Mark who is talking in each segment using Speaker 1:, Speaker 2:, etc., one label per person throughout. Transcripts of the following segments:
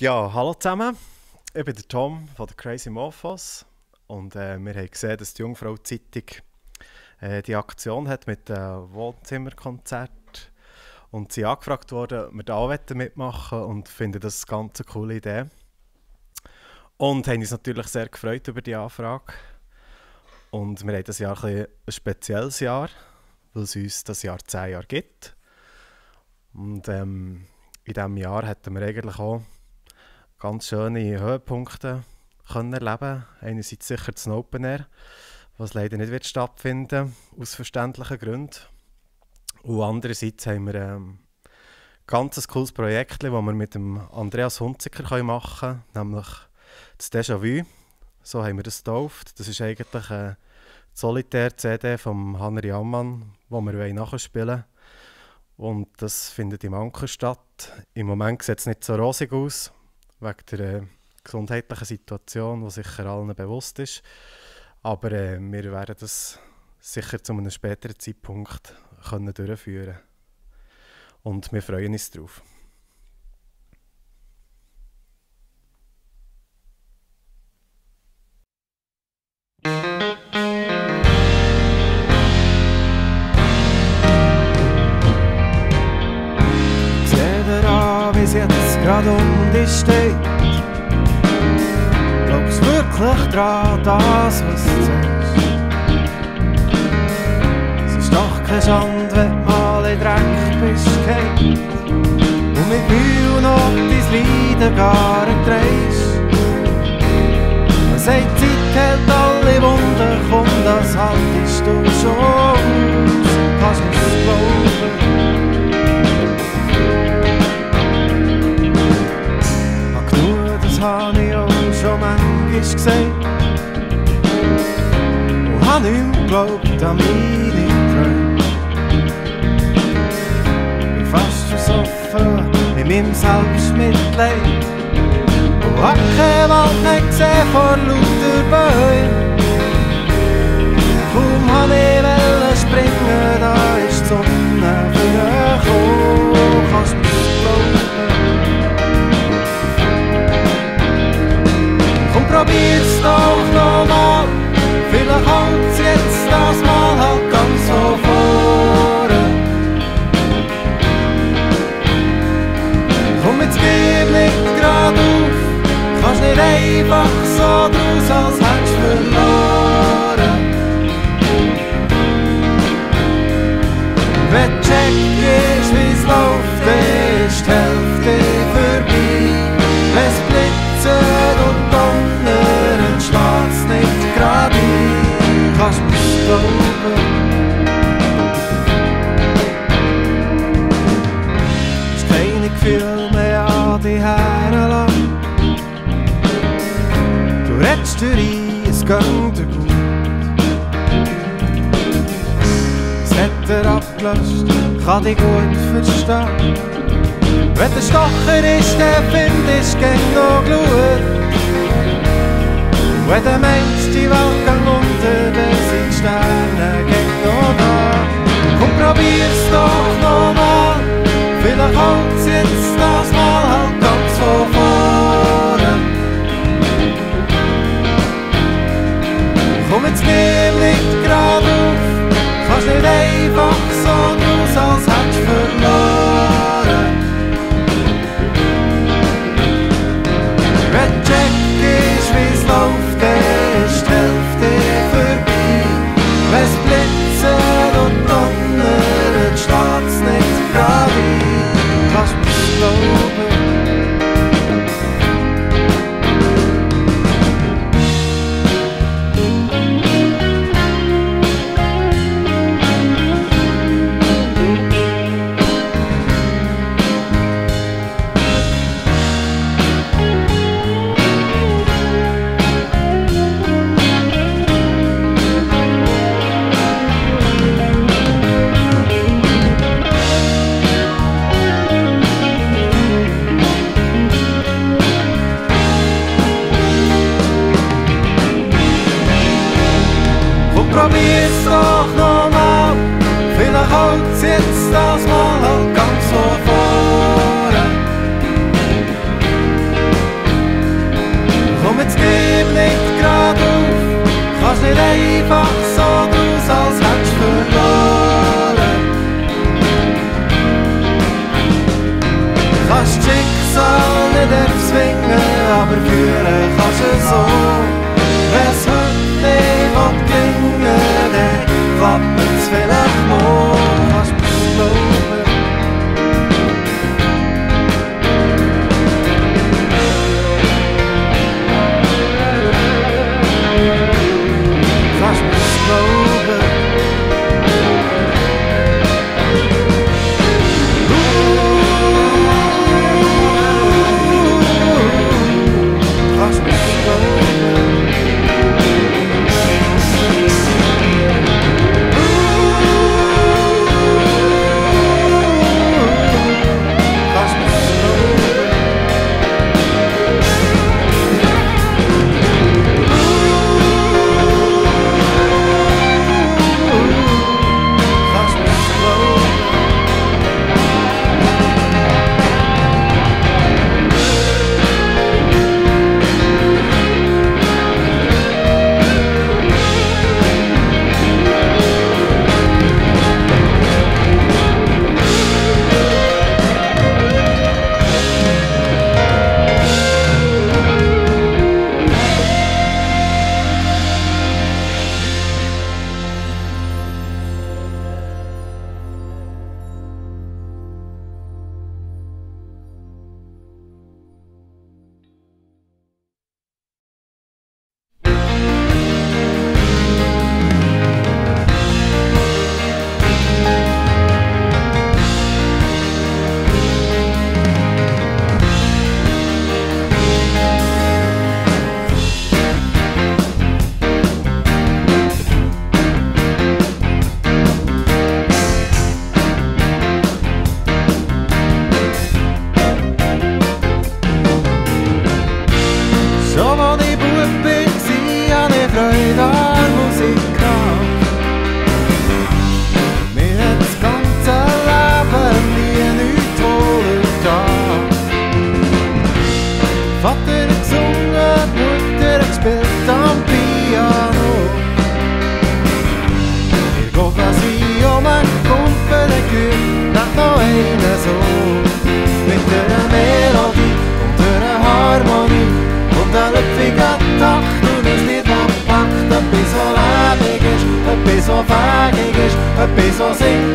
Speaker 1: Ja, hallo zusammen. Ich bin der Tom von der Crazy Mofos und äh, wir haben gesehen, dass die Jungfrau Zeitung äh, die Aktion hat mit dem Wohnzimmerkonzert und sie angefragt worden, ob wir da mitmachen und finden das eine ganz coole Idee. Und haben uns natürlich sehr gefreut über die Anfrage. Und wir haben das Jahr ein, ein spezielles Jahr, weil es uns das Jahr zehn Jahre gibt. Und ähm, in diesem Jahr hätten wir eigentlich auch ganz schöne Höhepunkte können erleben Einerseits sicher das Open Air, was leider nicht wird stattfinden aus verständlichen Gründen. Und andererseits haben wir ähm, ein ganz cooles Projekt, das wir mit dem Andreas Hunziker machen können, nämlich das Déjà-vu. So haben wir das getauft. Das ist eigentlich eine Solitär-CD von Hanri Ammann, die wir nachspielen wollen. Und das findet im Anker statt. Im Moment sieht es nicht so rosig aus wegen der gesundheitlichen Situation, die sicher allen bewusst ist. Aber äh, wir werden das sicher zu einem späteren Zeitpunkt können durchführen Und wir freuen uns darauf.
Speaker 2: Grad um dich steht. Glaubst wirklich dran, das, was du sagst? Es ist doch kein Schand, wenn mal in Dreck bist, geht. Und mit Mühe noch dein Leiden gar nicht drehst. Man sagt, Zeit hält alle Wunden, komm, das haltest du schon. Kannst mir's glauben. cloaked, I'm leading train. Befasst offen in meinem Selbstmitleid. Und wacke Wald nicht gesehen vor lauter Bäumen. Kaum habe ich springen, daar is toch? Verstehen. Wenn der Stocher ist, der Wind ist gegen noch Glut. Wenn der Mensch die Welt gang unter, dann sind Sterne gegen noch da. Komm, probier's doch noch mal, vielleicht halt's jetzt das Mal halt ganz von vorne. Komm, jetzt geh nicht grad auf, kannst nicht einfach so draus, als hätt's verloren.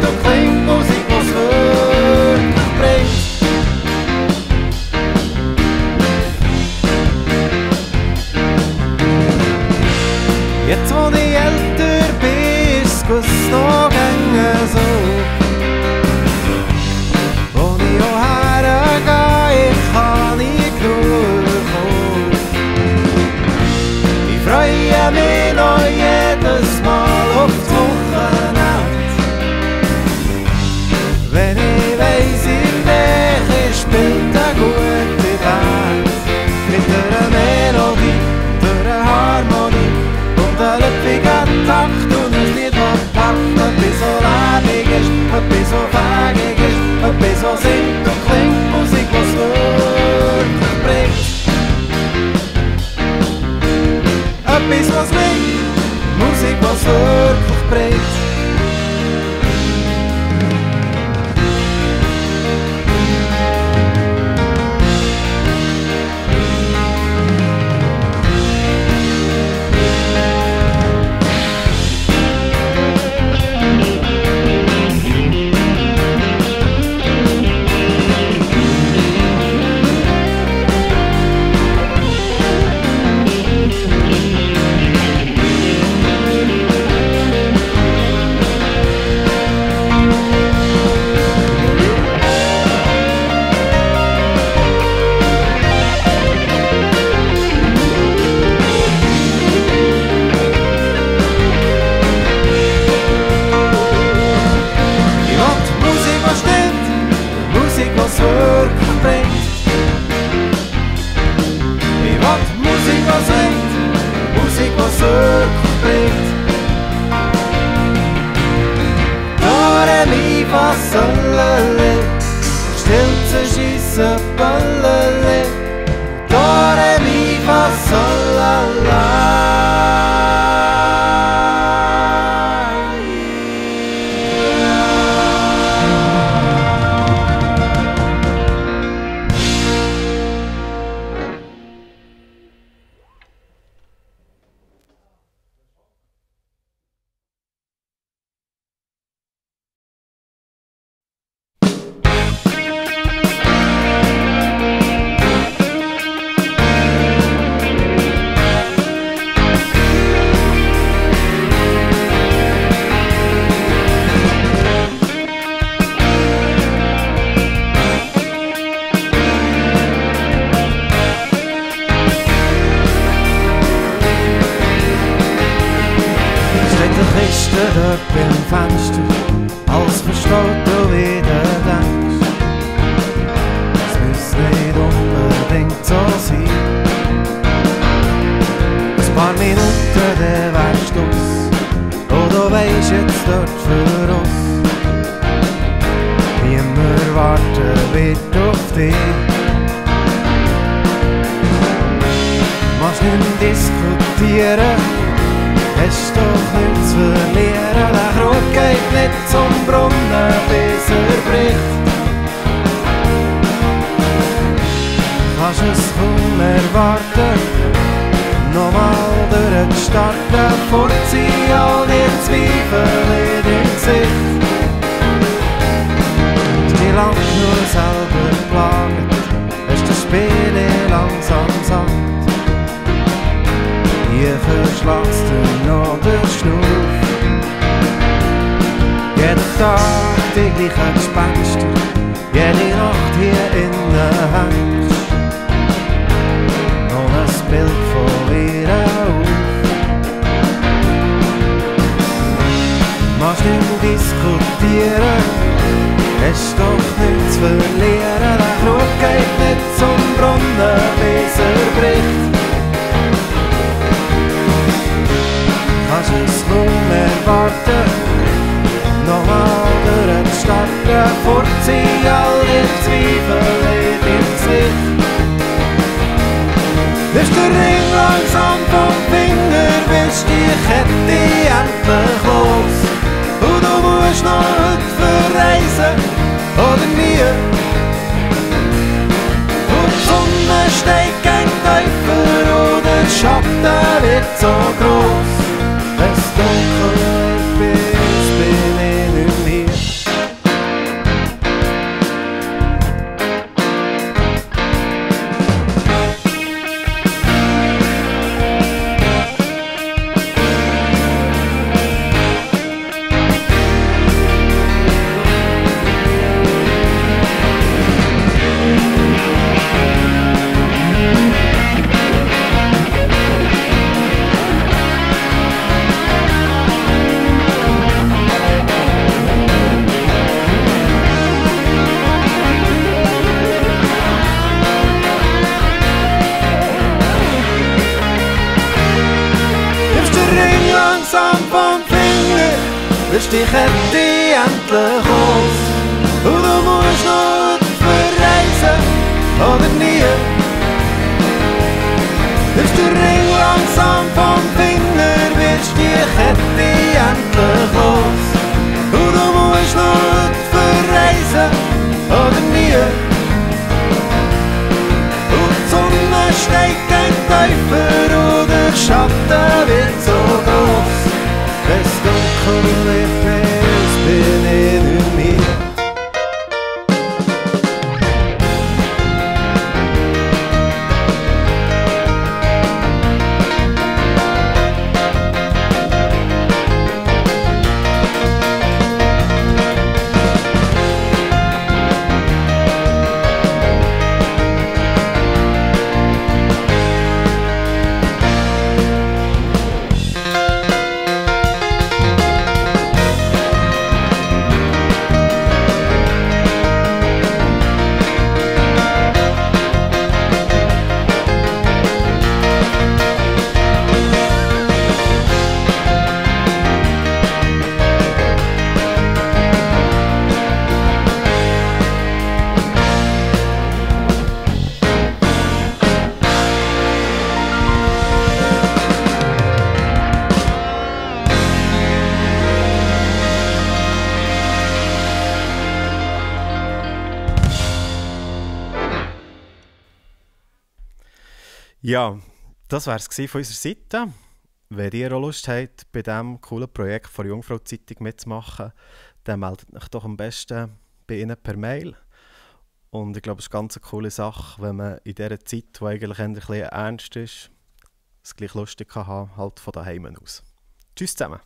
Speaker 2: So singt wirklich salale, shtelt ze shisa beim Fenster, alles versteht du wieder denkst. Es muss nicht unbedingt so sein. Ein paar Minuten, dann wärst du's. Oh, du weisst jetzt dort für uns. Niemand warten wird auf dich. Machst nicht diskutieren, hast doch nichts verlieren. Kaum erwarten, nochmal durchzustarten, vorziehen all die Zweifel in dein Gesicht. Dich lang nur selber geplagt, hast das Spiel langsam satt. Hier verschlagst du noch den Schnuff. Jeden Tag die gleichen Gespenster, jede Nacht hier innen hängst. Noch Bild von ihr auf. Machst nicht diskutieren, hast doch nichts verlieren. Der Krug geht nicht zum Brunnen, bis er bricht. Kannst es kaum erwarten, nochmal durchzustarten, vorziehen all die Zweifel willst die Kette endlich los? Und du musst noch heute verreisen, oder nie? Und die Sonne steigt gegen tiefer und der Schatten wird so groß. Willst die Kette endlich aus. Und du musst noch verreisen, oder nie. Nimmst den Ring langsam vom Finger, willst die Kette
Speaker 1: Ja, das wäre es von unserer Seite. Wenn ihr auch Lust habt, bei diesem coolen Projekt von Jungfrau Zeitung mitzumachen, dann meldet euch doch am besten bei ihnen per Mail. Und ich glaube, es ist eine ganz coole Sache, wenn man in dieser Zeit, die eigentlich ein bisschen ernst ist, es gleich lustig kann haben, halt von daheim aus. Tschüss zusammen.